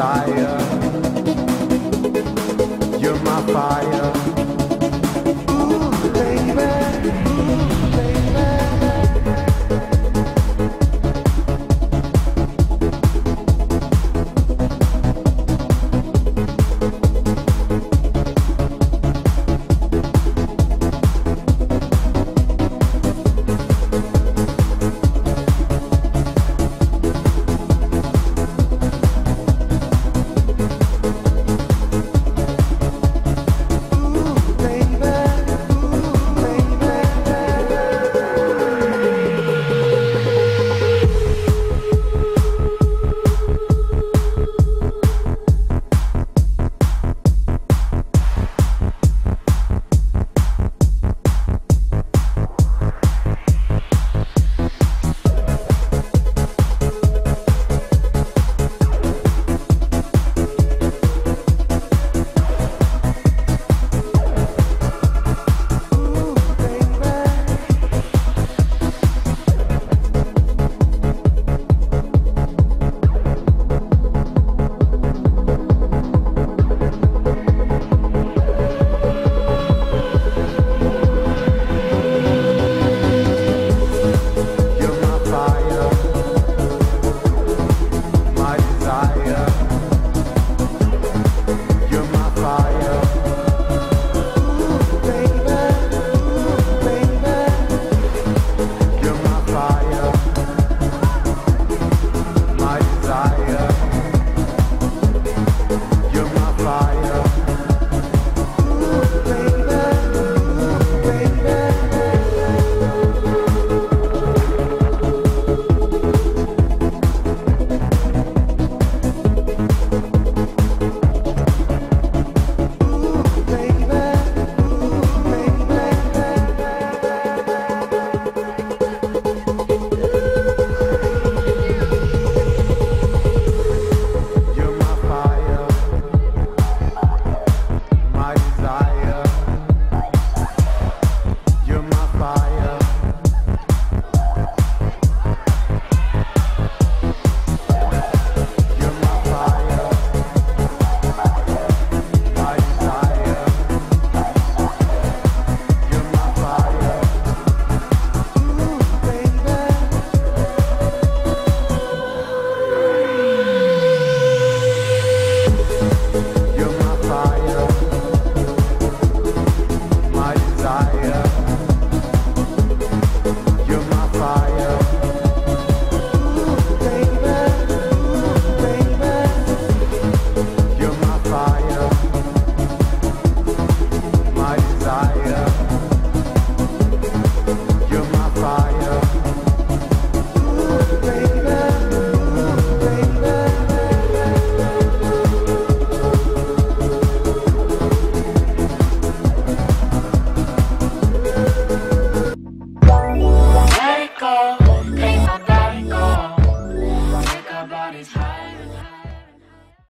desire. You're my fire. go.